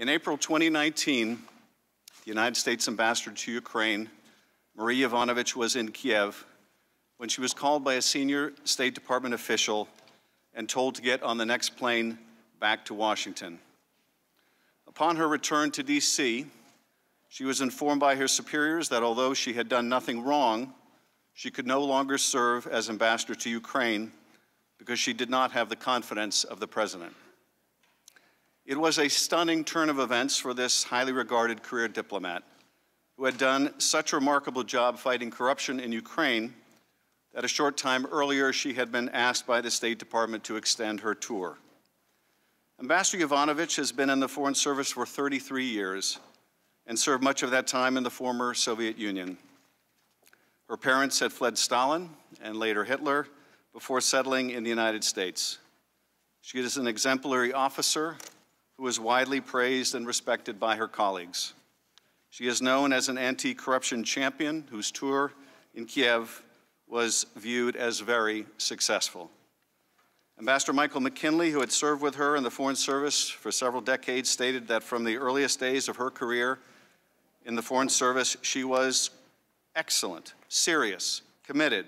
In April 2019, the United States ambassador to Ukraine, Marie Yovanovitch, was in Kiev when she was called by a senior State Department official and told to get on the next plane back to Washington. Upon her return to D.C., she was informed by her superiors that although she had done nothing wrong, she could no longer serve as ambassador to Ukraine because she did not have the confidence of the president. It was a stunning turn of events for this highly regarded career diplomat who had done such a remarkable job fighting corruption in Ukraine that a short time earlier she had been asked by the State Department to extend her tour. Ambassador Yovanovitch has been in the Foreign Service for 33 years and served much of that time in the former Soviet Union. Her parents had fled Stalin and later Hitler before settling in the United States. She is an exemplary officer who is widely praised and respected by her colleagues. She is known as an anti corruption champion whose tour in Kiev was viewed as very successful. Ambassador Michael McKinley, who had served with her in the Foreign Service for several decades, stated that from the earliest days of her career in the Foreign Service, she was excellent, serious, committed.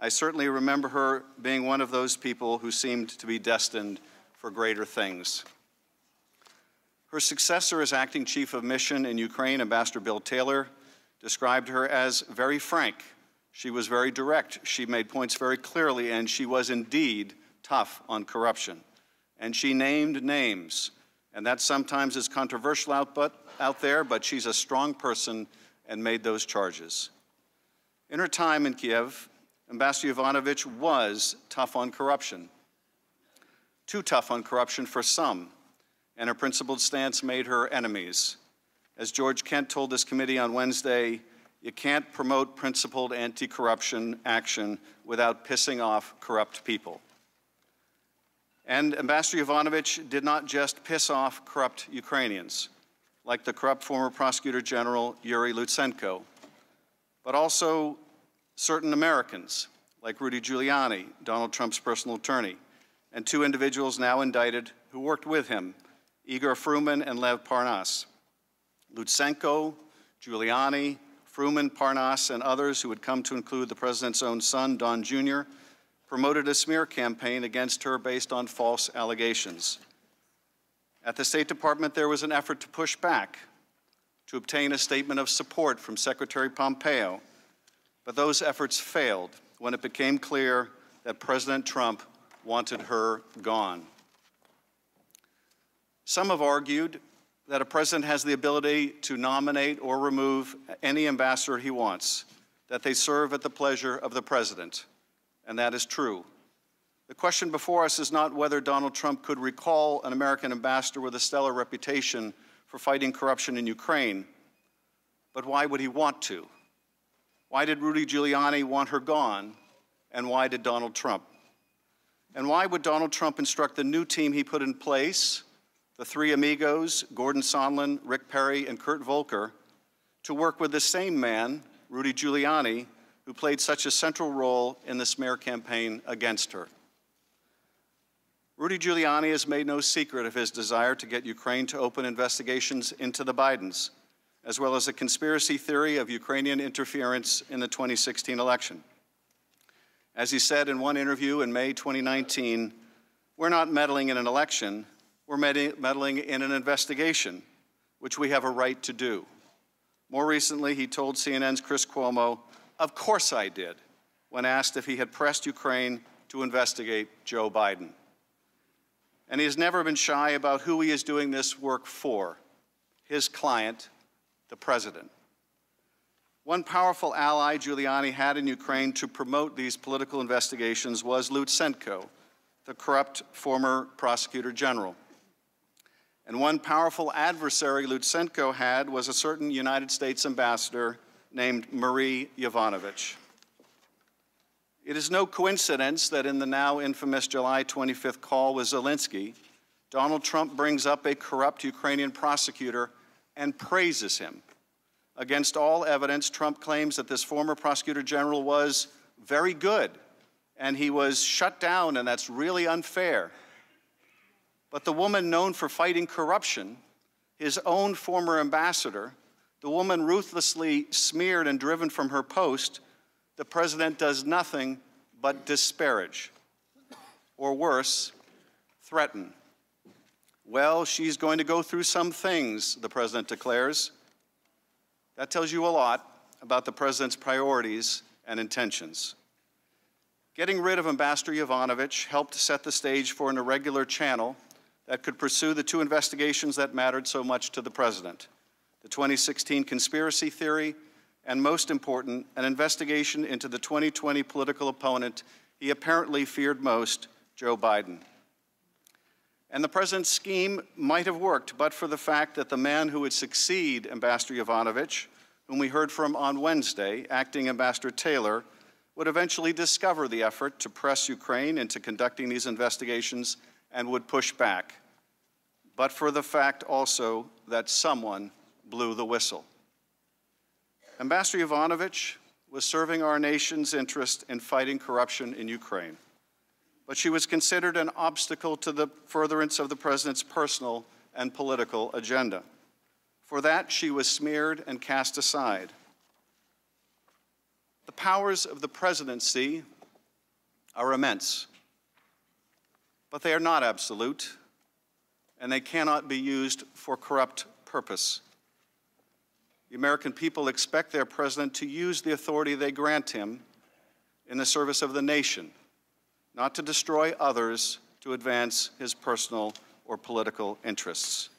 I certainly remember her being one of those people who seemed to be destined for greater things. Her successor as acting chief of mission in Ukraine, Ambassador Bill Taylor, described her as very frank she was very direct. She made points very clearly, and she was indeed tough on corruption. And she named names. And that sometimes is controversial out, but, out there, but she's a strong person and made those charges. In her time in Kiev, Ambassador Yovanovitch was tough on corruption. Too tough on corruption for some, and her principled stance made her enemies. As George Kent told this committee on Wednesday, you can't promote principled anti corruption action without pissing off corrupt people. And Ambassador Yovanovitch did not just piss off corrupt Ukrainians, like the corrupt former prosecutor general Yuri Lutsenko, but also certain Americans, like Rudy Giuliani, Donald Trump's personal attorney, and two individuals now indicted who worked with him, Igor Fruman and Lev Parnas. Lutsenko, Giuliani, Fruman, Parnas, and others who would come to include the president's own son, Don Jr., promoted a smear campaign against her based on false allegations. At the State Department, there was an effort to push back, to obtain a statement of support from Secretary Pompeo, but those efforts failed when it became clear that President Trump wanted her gone. Some have argued that a president has the ability to nominate or remove any ambassador he wants, that they serve at the pleasure of the president. And that is true. The question before us is not whether Donald Trump could recall an American ambassador with a stellar reputation for fighting corruption in Ukraine, but why would he want to? Why did Rudy Giuliani want her gone, and why did Donald Trump? And why would Donald Trump instruct the new team he put in place the three amigos, Gordon Sondland, Rick Perry, and Kurt Volker, to work with the same man, Rudy Giuliani, who played such a central role in the smear campaign against her. Rudy Giuliani has made no secret of his desire to get Ukraine to open investigations into the Bidens, as well as a conspiracy theory of Ukrainian interference in the 2016 election. As he said in one interview in May 2019, we're not meddling in an election, we're meddling in an investigation, which we have a right to do. More recently, he told CNN's Chris Cuomo, Of course I did, when asked if he had pressed Ukraine to investigate Joe Biden. And he has never been shy about who he is doing this work for his client, the president. One powerful ally Giuliani had in Ukraine to promote these political investigations was Lutsenko, the corrupt former prosecutor general. And one powerful adversary Lutsenko had was a certain United States ambassador named Marie Yovanovitch. It is no coincidence that in the now infamous July 25th call with Zelensky, Donald Trump brings up a corrupt Ukrainian prosecutor and praises him. Against all evidence, Trump claims that this former prosecutor general was very good and he was shut down, and that's really unfair. But the woman known for fighting corruption, his own former ambassador, the woman ruthlessly smeared and driven from her post, the president does nothing but disparage, or worse, threaten. Well, she's going to go through some things, the president declares. That tells you a lot about the president's priorities and intentions. Getting rid of Ambassador Yovanovitch helped set the stage for an irregular channel that could pursue the two investigations that mattered so much to the president the 2016 conspiracy theory, and most important, an investigation into the 2020 political opponent he apparently feared most, Joe Biden. And the president's scheme might have worked, but for the fact that the man who would succeed Ambassador Yovanovitch, whom we heard from on Wednesday, acting Ambassador Taylor, would eventually discover the effort to press Ukraine into conducting these investigations and would push back, but for the fact also that someone blew the whistle. Ambassador Yovanovitch was serving our nation's interest in fighting corruption in Ukraine, but she was considered an obstacle to the furtherance of the president's personal and political agenda. For that, she was smeared and cast aside. The powers of the presidency are immense, but they are not absolute, and they cannot be used for corrupt purpose. The American people expect their president to use the authority they grant him in the service of the nation, not to destroy others to advance his personal or political interests.